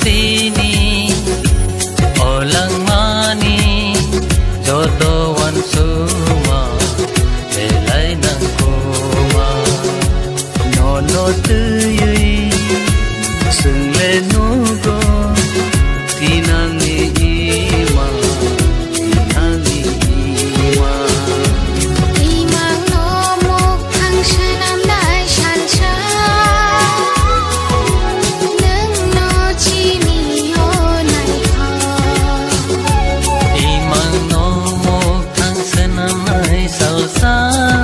sini olang mani jodohan suma belai nang kuma. Nono tuyui sung le nugo. संसार